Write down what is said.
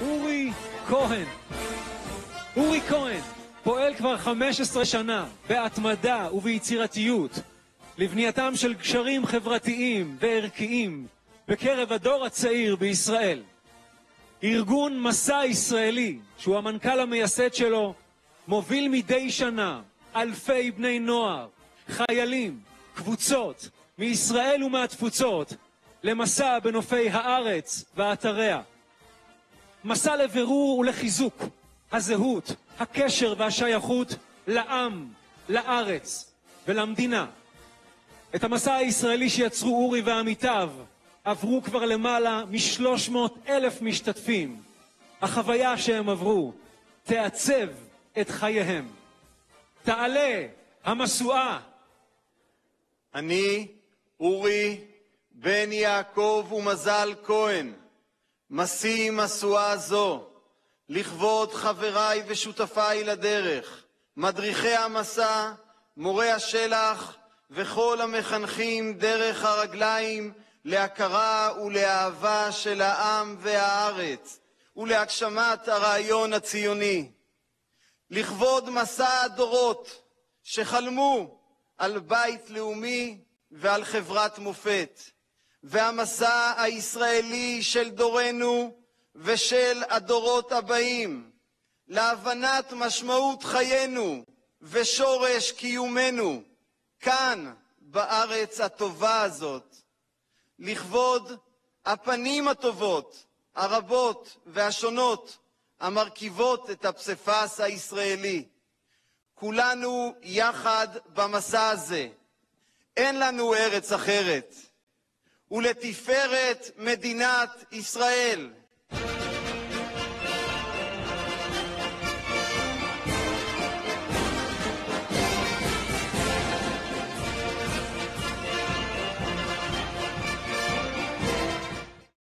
אורי כהן. אורי כהן פועל כבר 15 שנה בהתמדה וביצירתיות לבנייתם של גשרים חברתיים וערכיים בקרב הדור הצעיר בישראל. ארגון מסע ישראלי, שהוא המנכ"ל המייסד שלו, מוביל מדי שנה אלפי בני נוער, חיילים, קבוצות, מישראל ומהתפוצות, למסע בנופי הארץ ואתריה. מסע לבירור ולחיזוק הזהות, הקשר והשייכות לעם, לארץ ולמדינה. את המסע הישראלי שיצרו אורי ועמיתיו עברו כבר למעלה מ-300 אלף משתתפים. החוויה שהם עברו תעצב את חייהם. תעלה המשואה. אני, אורי, בן יעקב ומזל כהן, משיא משואה זו לכבוד חבריי ושותפיי לדרך, מדריכי המסע, מורי השלח וכל המחנכים דרך הרגליים להכרה ולאהבה של העם והארץ ולהגשמת הרעיון הציוני. לכבוד מסע הדורות שחלמו על בית לאומי ועל חברת מופת, והמסע הישראלי של דורנו ושל הדורות הבאים להבנת משמעות חיינו ושורש קיומנו כאן, בארץ הטובה הזאת, לכבוד הפנים הטובות, הרבות והשונות המרכיבות את הפסיפס הישראלי. כולנו יחד במסע הזה. אין לנו ארץ אחרת. ולתפארת מדינת ישראל.